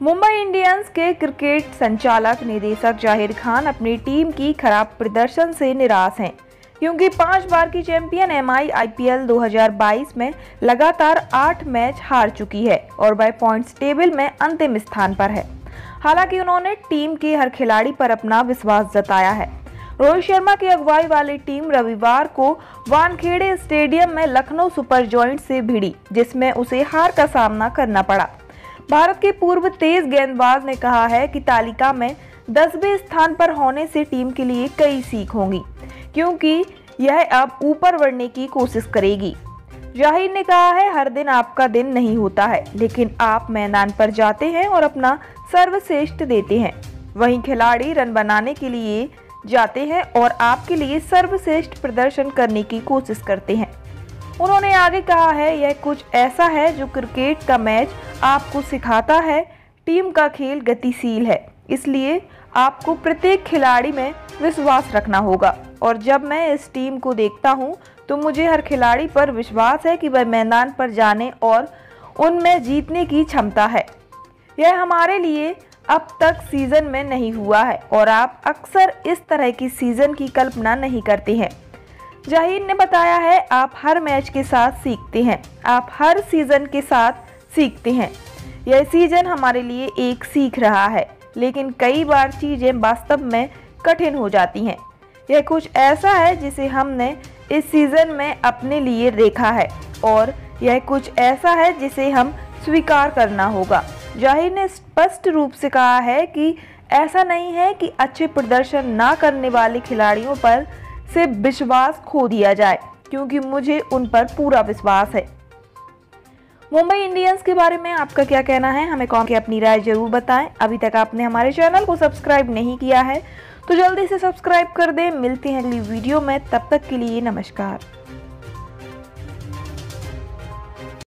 Mumbai Indians के cricket संचालक निदेशक ज़ाहिर खान अपनी टीम की खराब प्रदर्शन से निराश हैं। क्योंकि पाँच बार की चैंपियन एमआई आईपीएल 2022 में लगातार आठ मैच हार चुकी है और वह पॉइंट्स टेबल में अंतिम स्थान पर है। हालाँकि उन्होंने टीम के हर खिलाड़ी पर अपना विश्वास जताया है। रोहित शर्मा की अगुवाई वाली टीम रविवार को वानखेड़े स्टेडियम में लखनऊ सुपर जॉइंट से भिड़ी, जिसमें उसे हार का सामना करना पड़ा। भारत के पूर्व तेज गेंदबाज ने कहा है कि तालिका में दसवें स्थान पर होने से टीम के लिए कई सीख होंगी, क्योंकि यह अब ऊपर बढ़ने की कोशिश करेगी। ज़ाहिर ने कहा है, हर दिन आपका दिन नहीं होता है, लेकिन आप मैदान पर जाते हैं और अपना सर्वश्रेष्ठ देते हैं। वहीं खिलाड़ी रन बनाने के लिए जाते हैं और आपके लिए सर्वश्रेष्ठ प्रदर्शन करने की कोशिश करते हैं। उन्होंने आगे कहा है, यह कुछ ऐसा है जो क्रिकेट का मैच आपको सिखाता है। टीम का खेल गतिशील है, इसलिए आपको प्रत्येक खिलाड़ी में विश्वास रखना होगा। और जब मैं इस टीम को देखता हूँ तो मुझे हर खिलाड़ी पर विश्वास है कि वह मैदान पर जाने और उनमें जीतने की क्षमता है। यह हमारे लिए अब तक सीज़न में नहीं हुआ है, और आप अक्सर इस तरह की सीज़न की कल्पना नहीं करते हैं। ज़ाहिर ने बताया है, आप हर मैच के साथ सीखते हैं। आप हर सीज़न के साथ सीखते हैं। यह सीज़न हमारे लिए एक सीख रहा है, लेकिन कई बार चीज़ें वास्तव में कठिन हो जाती हैं। यह कुछ ऐसा है जिसे हमने इस सीज़न में अपने लिए देखा है, और यह कुछ ऐसा है जिसे हम स्वीकार करना होगा। ज़ाहिर ने स्पष्ट रूप से कहा है कि ऐसा नहीं है कि अच्छे प्रदर्शन ना करने वाले खिलाड़ियों पर से विश्वास खो दिया जाए, क्योंकि मुझे उन पर पूरा विश्वास है। मुंबई इंडियंस के बारे में आपका क्या कहना है? हमें कौन के अपनी राय ज़रूर बताएँ। अभी तक आपने हमारे चैनल को सब्सक्राइब नहीं किया है तो जल्दी से सब्सक्राइब कर दें। मिलते हैं अगली वीडियो में, तब तक के लिए नमस्कार।